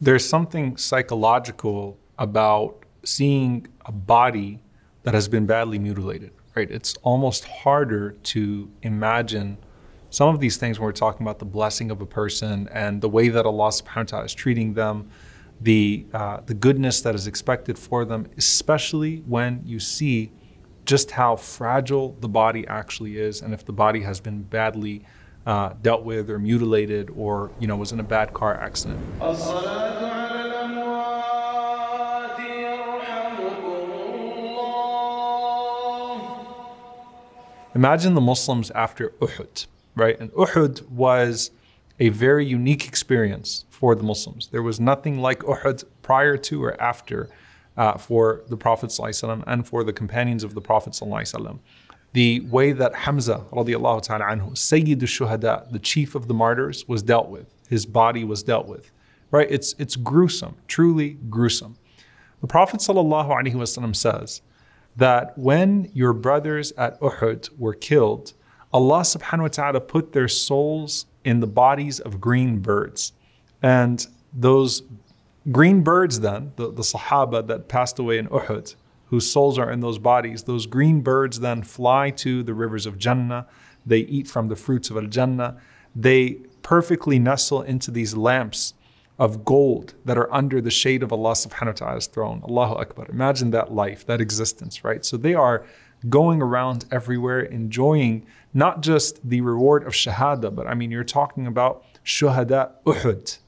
there's something psychological about seeing a body that has been badly mutilated, right? It's almost harder to imagine some of these things when we're talking about the blessing of a person and the way that Allah subhanahu wa ta'ala is treating them, the, uh, the goodness that is expected for them, especially when you see just how fragile the body actually is and if the body has been badly uh, dealt with or mutilated or you know was in a bad car accident. Imagine the Muslims after Uhud, right? And Uhud was a very unique experience for the Muslims. There was nothing like Uhud prior to or after uh, for the Prophet ﷺ and for the companions of the Prophet ﷺ. The way that Hamza radiallahu ta'ala anhu, Sayyid al-Shuhada, the chief of the martyrs, was dealt with. His body was dealt with. Right? It's, it's gruesome, truly gruesome. The Prophet ﷺ says that when your brothers at Uhud were killed, Allah subhanahu wa ta'ala put their souls in the bodies of green birds. And those green birds, then, the, the Sahaba that passed away in Uhud, whose souls are in those bodies, those green birds then fly to the rivers of Jannah. They eat from the fruits of Al Jannah. They perfectly nestle into these lamps of gold that are under the shade of Allah subhanahu wa ta'ala's throne. Allahu Akbar. Imagine that life, that existence, right? So they are going around everywhere, enjoying not just the reward of Shahada, but I mean, you're talking about Shuhada Uhud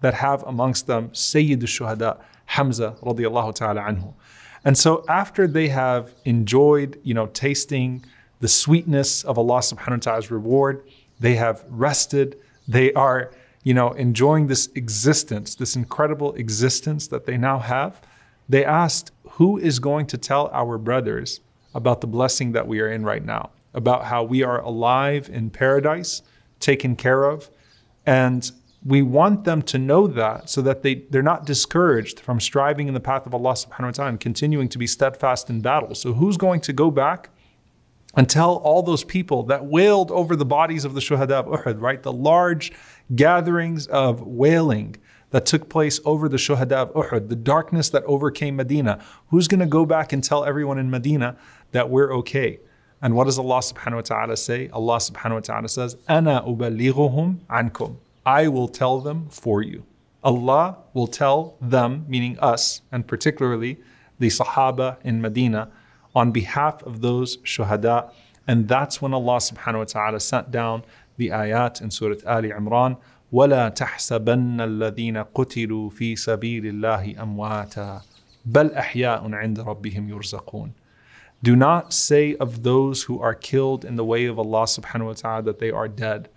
that have amongst them Sayyid al-Shuhada, Hamza radiallahu ta'ala anhu. And so after they have enjoyed, you know, tasting the sweetness of Allah subhanahu wa ta'ala's reward, they have rested, they are you know, enjoying this existence, this incredible existence that they now have, they asked, Who is going to tell our brothers about the blessing that we are in right now? About how we are alive in paradise, taken care of. And we want them to know that so that they, they're not discouraged from striving in the path of Allah subhanahu wa ta'ala and continuing to be steadfast in battle. So, who's going to go back and tell all those people that wailed over the bodies of the shuhada of Uhud, right? The large gatherings of wailing that took place over the shuhada of Uhud, the darkness that overcame Medina. Who's going to go back and tell everyone in Medina that we're okay? And what does Allah subhanahu wa ta'ala say? Allah subhanahu wa ta'ala says, Ana uballighuhum ankum. I will tell them for you. Allah will tell them, meaning us, and particularly the Sahaba in Medina, on behalf of those shuhada. And that's when Allah subhanahu wa ta'ala sent down the ayat in Surah Ali Imran. ولا تحسبن الذين قتلوا في سبيل الله أمواتا بل أحياء عند ربهم يرزقون Do not say of those who are killed in the way of Allah subhanahu wa ta'ala that they are dead.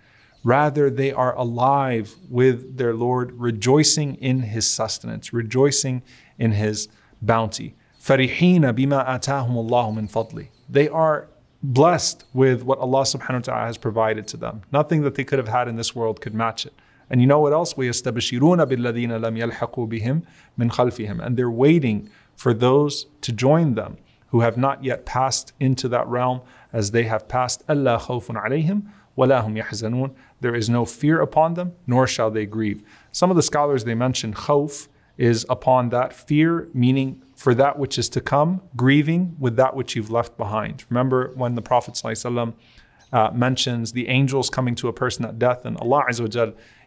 Rather, they are alive with their Lord, rejoicing in His sustenance, rejoicing in His bounty. فرحين بما آتاهم الله من فضله. They are blessed with what Allah subhanahu wa ta'ala has provided to them. Nothing that they could have had in this world could match it. And you know what else? وَيَسْتَبْشِرُونَ بِالَّذِينَ لَمْ يَلْحَقُوا بِهِمْ مِنْ خَلْفِهِمْ And they're waiting for those to join them who have not yet passed into that realm as they have passed. أَلَّا خَوْفٌ عَلَيْهِمْ وَلَا هُمْ يَحْزَنُونَ there is no fear upon them, nor shall they grieve. Some of the scholars, they mention khawf is upon that fear, meaning for that which is to come, grieving with that which you've left behind. Remember when the Prophet ﷺ, uh, mentions the angels coming to a person at death, and Allah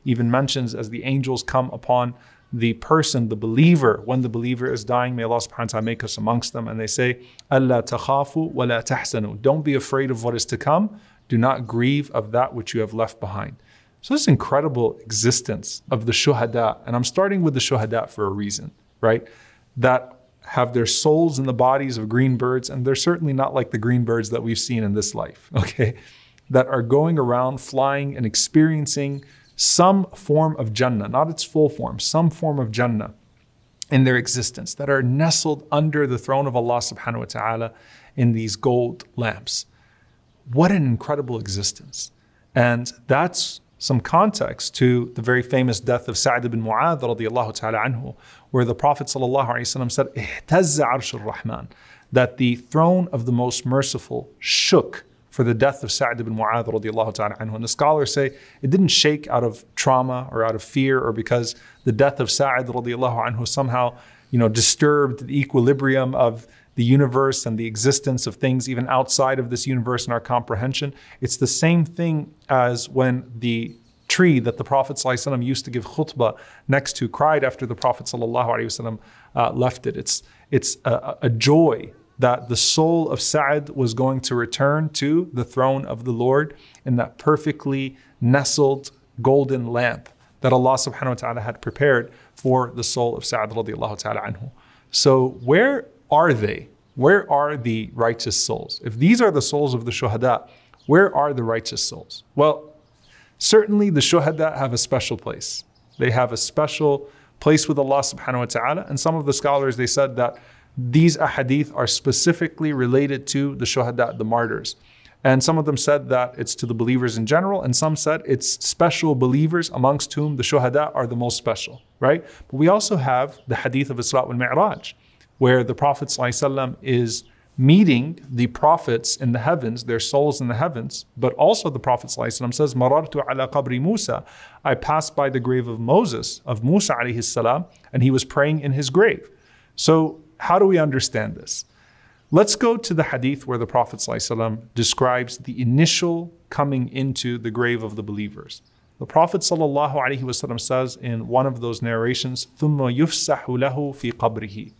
even mentions as the angels come upon the person, the believer, when the believer is dying, may Allah subhanahu wa ta'ala make us amongst them. And they say, Allah takhafu wa tahsanu. Don't be afraid of what is to come. Do not grieve of that which you have left behind. So this incredible existence of the shuhada, and I'm starting with the shuhada for a reason, right? That have their souls in the bodies of green birds, and they're certainly not like the green birds that we've seen in this life, okay? That are going around flying and experiencing some form of Jannah, not its full form, some form of Jannah in their existence, that are nestled under the throne of Allah subhanahu wa ta'ala in these gold lamps. What an incredible existence. And that's some context to the very famous death of Sa'd ibn Mu'adh radiallahu ta'ala anhu, where the Prophet ﷺ said, rahman that the throne of the most merciful shook for the death of Sa'd ibn Mu'adh radiallahu ta'ala anhu. And the scholars say it didn't shake out of trauma or out of fear or because the death of Sa'd radiallahu anhu somehow, you know, disturbed the equilibrium of the universe and the existence of things even outside of this universe and our comprehension. It's the same thing as when the tree that the Prophet ﷺ used to give khutbah next to cried after the Prophet ﷺ, uh, left it. It's, it's a, a joy that the soul of Sa'd was going to return to the throne of the Lord in that perfectly nestled golden lamp that Allah subhanahu wa ta'ala had prepared for the soul of Sa'd radiallahu ta'ala anhu. So where are they? Where are the righteous souls? If these are the souls of the shuhada, where are the righteous souls? Well, certainly the shuhada have a special place. They have a special place with Allah subhanahu wa ta'ala. And some of the scholars, they said that these ahadith are specifically related to the shuhada, the martyrs. And some of them said that it's to the believers in general, and some said it's special believers amongst whom the shuhada are the most special, right? But we also have the hadith of Isra wal Mi'raj, where the Prophet ﷺ is meeting the prophets in the heavens, their souls in the heavens, but also the Prophet ﷺ says, Marartu ala qabri Musa. I passed by the grave of Moses, of Musa alayhi salam, and he was praying in his grave. So how do we understand this? Let's go to the hadith where the Prophet ﷺ describes the initial coming into the grave of the believers. The Prophet ﷺ says in one of those narrations, ثُمَّ يُفْسَحُ لَهُ فِي قَبْرِهِ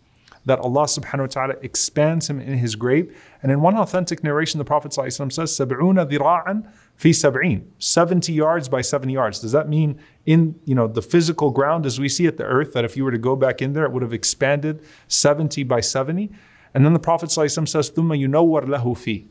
that Allah subhanahu wa ta'ala expands him in his grave. And in one authentic narration, the Prophet says, Sab'una dhira'an fi sab'een, 70 yards by 70 yards. Does that mean in you know the physical ground as we see it, the earth, that if you were to go back in there, it would have expanded 70 by 70? And then the Prophet says, Thumma yunawwar lahu fi.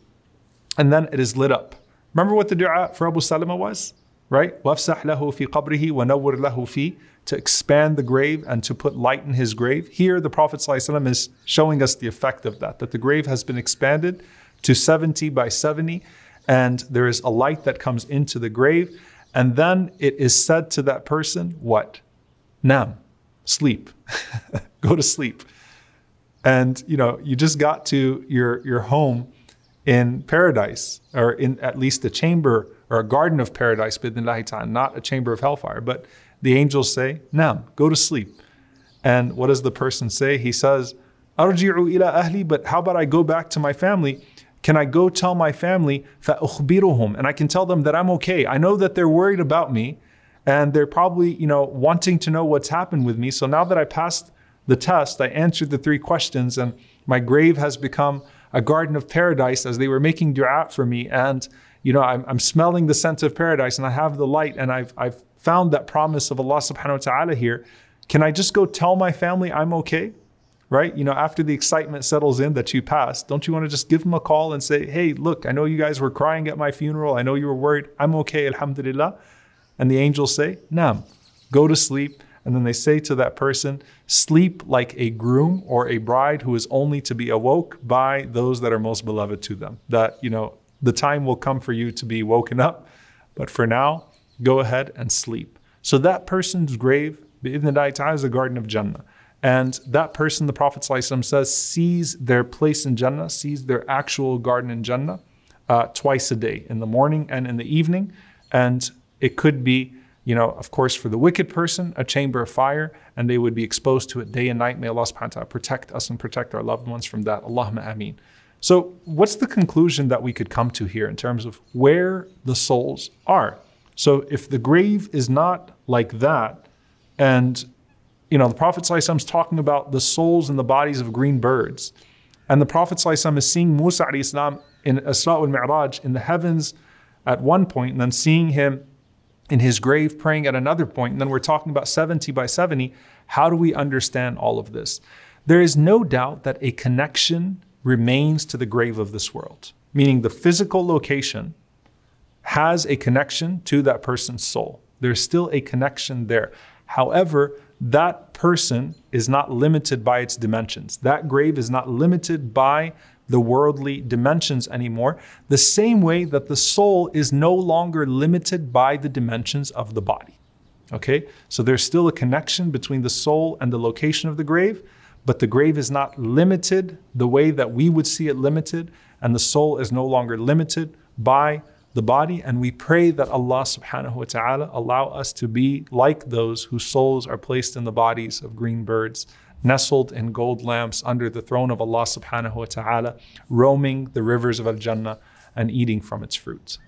And then it is lit up. Remember what the dua for Abu Salama was? Right? وَافْسَحْ لَهُ فِي قَبْرِهِ وَنَوِّرْ لَهُ فِي To expand the grave and to put light in his grave. Here the Prophet ﷺ is showing us the effect of that, that the grave has been expanded to 70 by 70 and there is a light that comes into the grave. And then it is said to that person, what? Nam, sleep. Go to sleep. And you know, you just got to your your home in paradise, or in at least a chamber or a garden of paradise, not a chamber of hellfire. But the angels say, Nam, go to sleep. And what does the person say? He says, Arji'u ila ahli, but how about I go back to my family? Can I go tell my family, فَأُخْبِرُهُمْ, and I can tell them that I'm okay. I know that they're worried about me and they're probably, you know, wanting to know what's happened with me. So now that I passed the test, I answered the three questions and my grave has become a garden of paradise as they were making dua for me. And, you know, I'm, I'm smelling the scent of paradise and I have the light and I've, I've found that promise of Allah subhanahu wa ta'ala here. Can I just go tell my family I'm okay? right? You know, after the excitement settles in that you passed, don't you want to just give them a call and say, hey, look, I know you guys were crying at my funeral. I know you were worried. I'm okay, alhamdulillah. And the angels say, Nam, go to sleep. And then they say to that person, sleep like a groom or a bride who is only to be awoke by those that are most beloved to them. That, you know, the time will come for you to be woken up. But for now, go ahead and sleep. So that person's grave, bi'idhnillahi is the garden of Jannah. And that person, the Prophet says, sees their place in Jannah, sees their actual garden in Jannah uh, twice a day, in the morning and in the evening. And it could be, you know, of course, for the wicked person, a chamber of fire, and they would be exposed to it day and night. May Allah subhanahu wa ta'ala protect us and protect our loved ones from that. Allahumma ameen. So, what's the conclusion that we could come to here in terms of where the souls are? So, if the grave is not like that, and you know, the Prophet is talking about the souls and the bodies of green birds. And the Prophet is seeing Musa salam in Isra al Mi'raj in the heavens at one point, and then seeing him in his grave praying at another. And then we're talking about 70 by 70. How do we understand all of this? There is no doubt that a connection remains to the grave of this world, meaning the physical location has a connection to that person's soul. There's still a connection there. However, that person is not limited by its dimensions. That grave is not limited by the worldly dimensions anymore, the same way that the soul is no longer limited by the dimensions of the body. Okay? So there's still a connection between the soul and the location of the grave, but the grave is not limited the way that we would see it limited, and the soul is no longer limited by the body. And we pray that Allah subhanahu wa ta'ala allow us to be like those whose souls are placed in the bodies of green birds, nestled in gold lamps under the throne of Allah subhanahu wa ta'ala, roaming the rivers of Al Jannah and eating from its fruits.